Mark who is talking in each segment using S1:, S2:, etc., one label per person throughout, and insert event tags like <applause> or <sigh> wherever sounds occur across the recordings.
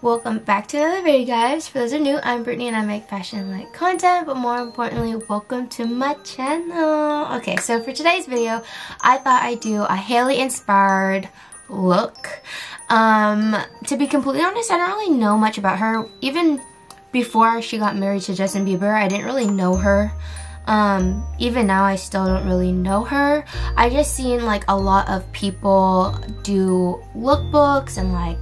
S1: Welcome back to another video guys. For those who are new, I'm Brittney and I make fashion like content, but more importantly, welcome to my channel. Okay, so for today's video, I thought I'd do a Hailey inspired look. Um, to be completely honest, I don't really know much about her. Even before she got married to Justin Bieber, I didn't really know her. Um, even now I still don't really know her. I just seen like a lot of people do lookbooks and like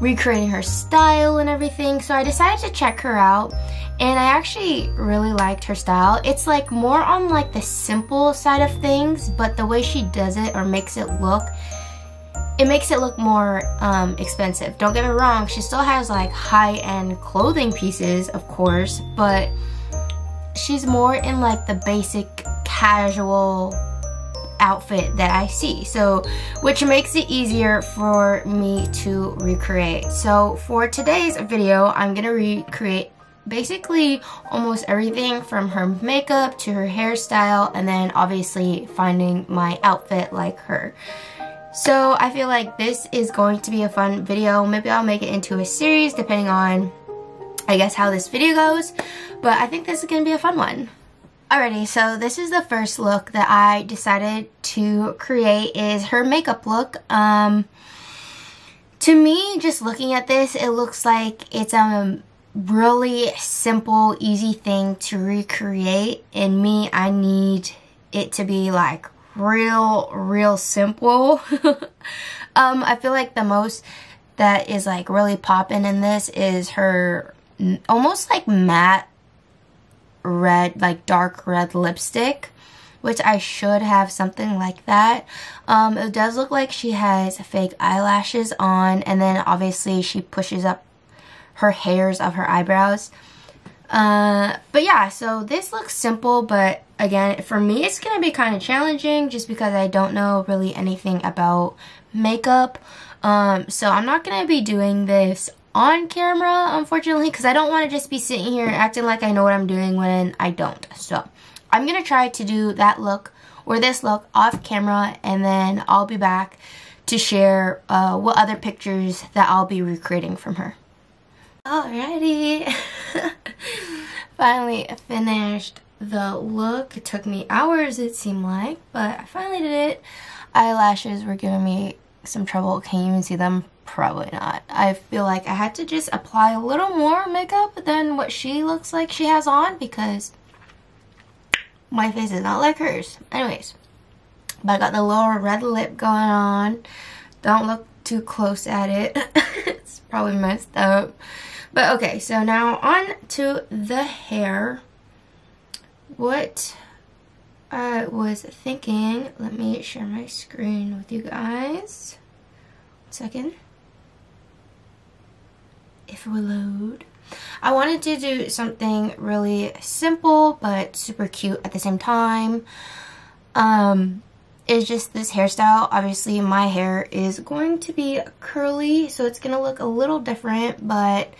S1: recreating her style and everything. So I decided to check her out and I actually really liked her style. It's like more on like the simple side of things, but the way she does it or makes it look, it makes it look more um, expensive. Don't get me wrong, she still has like high-end clothing pieces, of course, but she's more in like the basic casual outfit that I see. So, which makes it easier for me to recreate. So for today's video, I'm gonna recreate basically almost everything from her makeup to her hairstyle and then obviously finding my outfit like her. So I feel like this is going to be a fun video. Maybe I'll make it into a series depending on I guess how this video goes, but I think this is going to be a fun one. Alrighty, so this is the first look that I decided to create is her makeup look. Um, to me, just looking at this, it looks like it's a really simple, easy thing to recreate. And me, I need it to be like real, real simple. <laughs> um, I feel like the most that is like really popping in this is her almost like matte red, like dark red lipstick, which I should have something like that. Um, it does look like she has fake eyelashes on, and then obviously she pushes up her hairs of her eyebrows. Uh, but yeah, so this looks simple, but again, for me, it's going to be kind of challenging just because I don't know really anything about makeup. Um, so I'm not going to be doing this on camera, unfortunately, because I don't want to just be sitting here acting like I know what I'm doing when I don't. So I'm going to try to do that look or this look off camera and then I'll be back to share uh, what other pictures that I'll be recreating from her. Alrighty, <laughs> finally finished the look. It took me hours it seemed like, but I finally did it. Eyelashes were giving me some trouble. Can you even see them? Probably not. I feel like I had to just apply a little more makeup than what she looks like she has on because my face is not like hers. Anyways, but I got the lower red lip going on. Don't look too close at it. <laughs> it's probably messed up. But okay, so now on to the hair. What I was thinking, let me share my screen with you guys. One second if it will load. I wanted to do something really simple but super cute at the same time. Um, it's just this hairstyle. Obviously my hair is going to be curly so it's going to look a little different but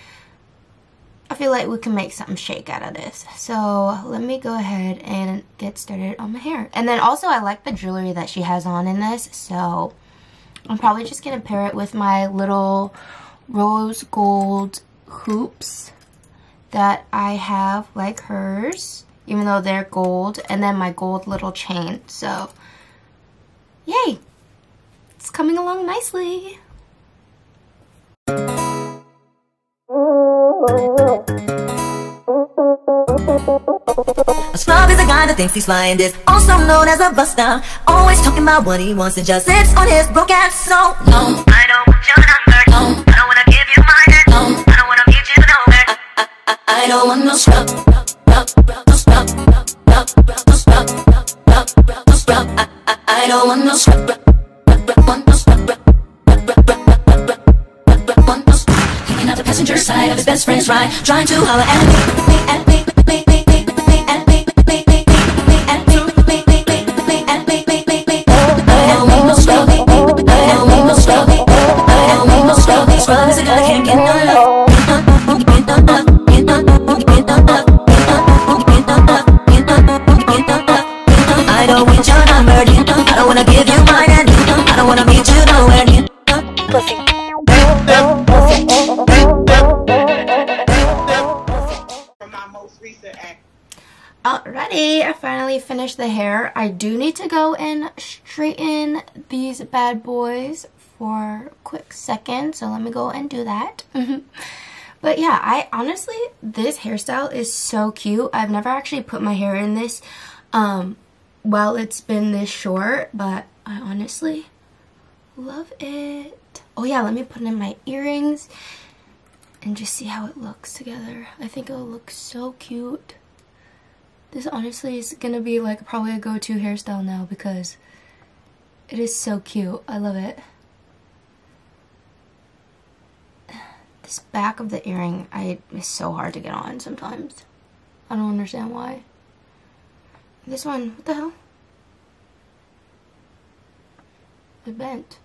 S1: I feel like we can make something shake out of this. So let me go ahead and get started on my hair. And then also I like the jewelry that she has on in this so I'm probably just going to pair it with my little rose gold hoops that I have like hers, even though they're gold, and then my gold little chain. So, yay! It's coming along nicely. <laughs>
S2: A snub is a guy that thinks he's flying this Also known as a buster. Always talking about what he wants and just sits on his broke ass So, no I don't want your number. No I don't wanna give you mine No I don't wanna meet you nowhere I, I, I, I don't want no scrub. I, I, I don't want no scrub Want no scrub. Hanging out the passenger side of his best friend's ride Trying to holler at me,
S1: finished the hair. I do need to go and straighten these bad boys for a quick second. So let me go and do that. but yeah, I honestly, this hairstyle is so cute. I've never actually put my hair in this um, while it's been this short, but I honestly love it. Oh yeah, let me put in my earrings and just see how it looks together. I think it'll look so cute. This honestly is gonna be like probably a go-to hairstyle now because it is so cute. I love it. <sighs> This back of the earring I is so hard to get on sometimes. I don't understand why. This one, what the hell? It bent.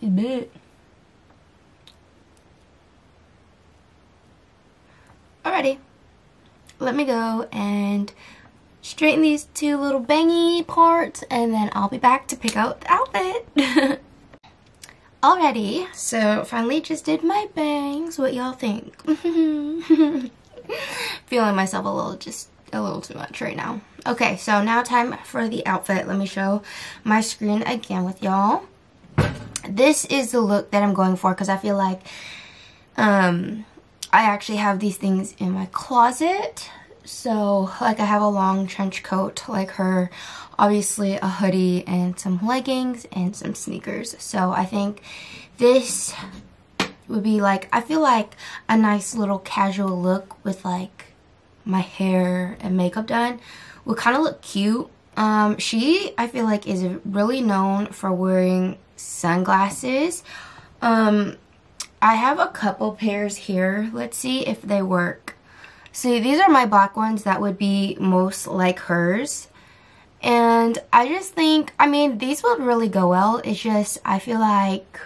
S1: It bent. Alrighty. Let me go and straighten these two little bangy parts and then I'll be back to pick out the outfit. <laughs> Alrighty, so finally just did my bangs. What y'all think? <laughs> Feeling myself a little, just a little too much right now. Okay, so now time for the outfit. Let me show my screen again with y'all. This is the look that I'm going for because I feel like um, I actually have these things in my closet. So, like I have a long trench coat like her, obviously a hoodie and some leggings and some sneakers. So I think this would be like, I feel like a nice little casual look with like my hair and makeup done would kind of look cute. Um, she, I feel like, is really known for wearing sunglasses. Um, I have a couple pairs here. Let's see if they work. See, these are my black ones that would be most like hers. And I just think, I mean, these would really go well. It's just, I feel like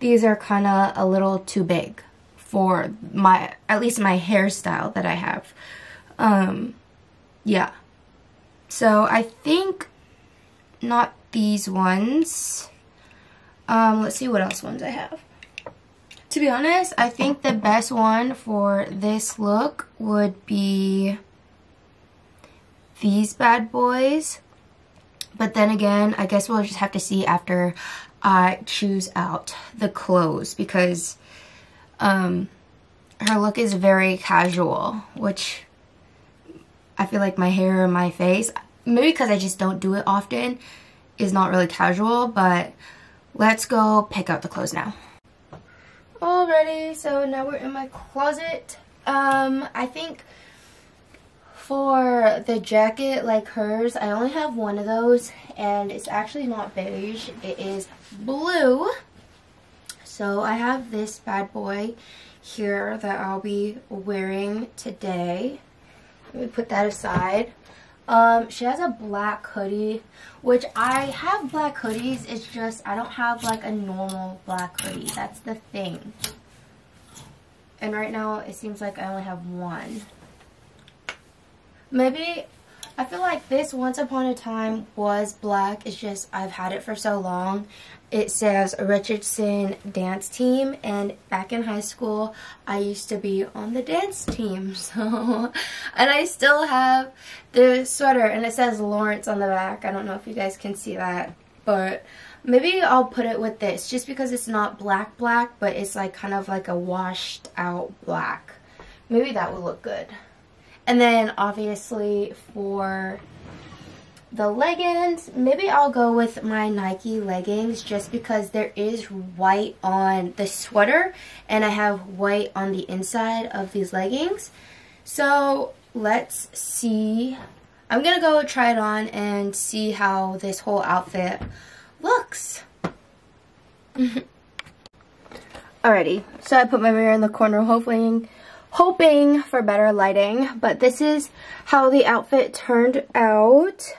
S1: these are kind of a little too big for my, at least my hairstyle that I have. Um, yeah. So I think not these ones. Um, let's see what else ones I have. To be honest, I think the best one for this look would be these bad boys. But then again, I guess we'll just have to see after I choose out the clothes because um, her look is very casual, which I feel like my hair and my face, maybe because I just don't do it often, is not really casual, but let's go pick out the clothes now. Alrighty, so now we're in my closet. Um, I think for the jacket like hers, I only have one of those and it's actually not beige, it is blue. So I have this bad boy here that I'll be wearing today. Let me put that aside. Um, she has a black hoodie, which I have black hoodies. It's just I don't have like a normal black hoodie. That's the thing. And right now it seems like I only have one. Maybe, I feel like this Once Upon a Time was black. It's just I've had it for so long. It says Richardson Dance Team and back in high school I used to be on the dance team. <laughs> So, and I still have the sweater and it says Lawrence on the back. I don't know if you guys can see that. But maybe I'll put it with this just because it's not black black but it's like kind of like a washed out black. Maybe that would look good. And then obviously for the leggings, maybe I'll go with my Nike leggings just because there is white on the sweater and I have white on the inside of these leggings. So let's see. I'm going to go try it on and see how this whole outfit looks. <laughs> Alrighty, so I put my mirror in the corner hoping hoping for better lighting, but this is how the outfit turned out.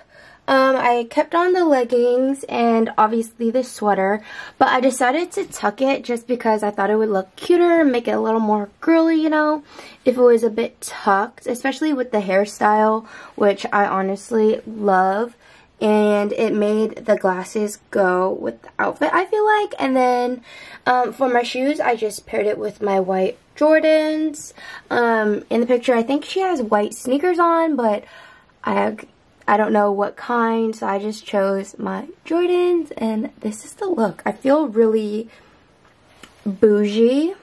S1: Um, I kept on the leggings and obviously the sweater, but I decided to tuck it just because I thought it would look cuter, make it a little more girly, you know, if it was a bit tucked, especially with the hairstyle, which I honestly love. And it made the glasses go with the outfit, I feel like. And then um, for my shoes, I just paired it with my white Jordans. Um, in the picture, I think she has white sneakers on, but I I don't know what kind, so I just chose my Jordans, and this is the look. I feel really bougie,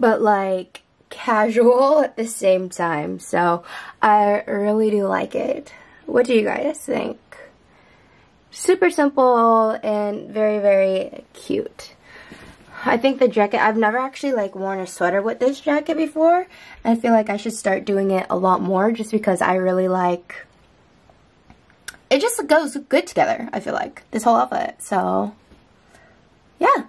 S1: but like casual at the same time, so I really do like it. What do you guys think? Super simple and very, very cute. I think the jacket, I've never actually like worn a sweater with this jacket before. I feel like I should start doing it a lot more just because I really like, it just goes good together, I feel like, this whole outfit. So, yeah.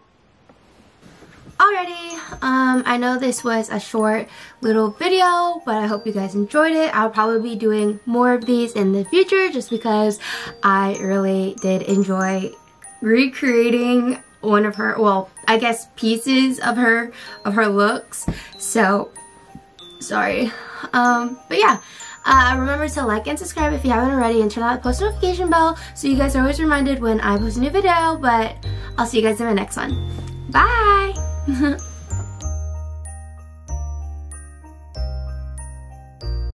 S1: Alrighty, um, I know this was a short little video, but I hope you guys enjoyed it. I'll probably be doing more of these in the future just because I really did enjoy recreating one of her, well, I guess pieces of her, of her looks. So, sorry. Um, but yeah. Uh, remember to like and subscribe if you haven't already and turn on the post notification bell so you guys are always reminded when I post a new video. But I'll see you guys in my next one. Bye! <laughs>